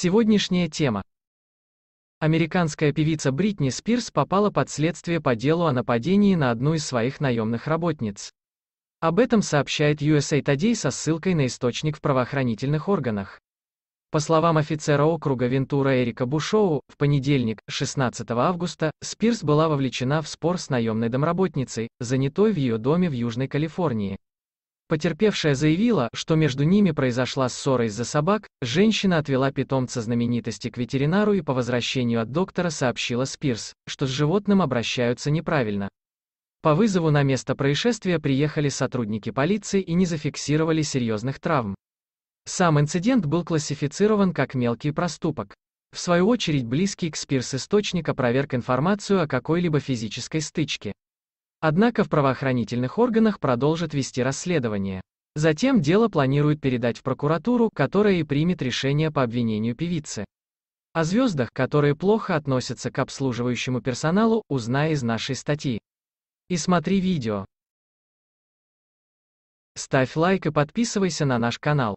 Сегодняшняя тема. Американская певица Бритни Спирс попала под следствие по делу о нападении на одну из своих наемных работниц. Об этом сообщает USA Today со ссылкой на источник в правоохранительных органах. По словам офицера округа Вентура Эрика Бушоу, в понедельник, 16 августа, Спирс была вовлечена в спор с наемной домработницей, занятой в ее доме в Южной Калифорнии. Потерпевшая заявила, что между ними произошла ссора из-за собак, женщина отвела питомца знаменитости к ветеринару и по возвращению от доктора сообщила Спирс, что с животным обращаются неправильно. По вызову на место происшествия приехали сотрудники полиции и не зафиксировали серьезных травм. Сам инцидент был классифицирован как мелкий проступок. В свою очередь близкий к Спирс источник опроверг информацию о какой-либо физической стычке. Однако в правоохранительных органах продолжат вести расследование. Затем дело планируют передать в прокуратуру, которая и примет решение по обвинению певицы. О звездах, которые плохо относятся к обслуживающему персоналу, узнай из нашей статьи. И смотри видео. Ставь лайк и подписывайся на наш канал.